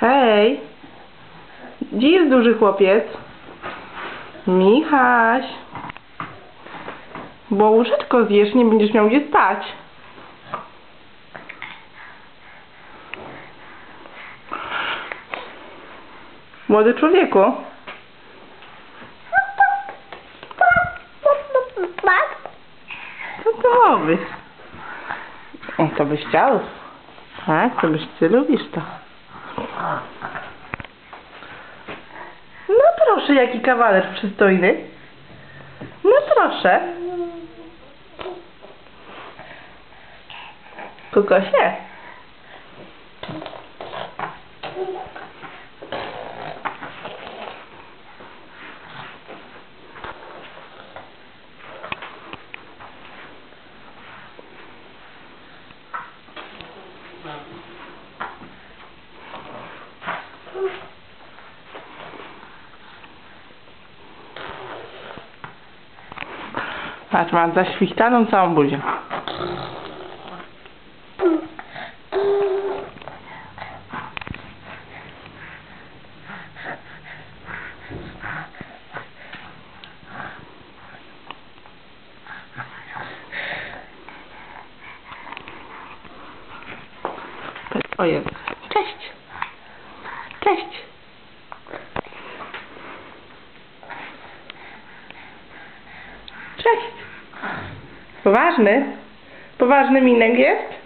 Hej! Gdzie jest duży chłopiec? Michaś! Bo łóżeczko zjesz, nie będziesz miał gdzie spać. Młody człowieku, robisz? O, to byś chciał. Tak, to byś ty lubisz to. No proszę, jaki kawaler przystojny. No proszę. Kukosie. Patrz, ma zaświchlaną całą buzię. O Jezu. Cześć. Cześć. Cześć. Poważny? Poważny minek jest?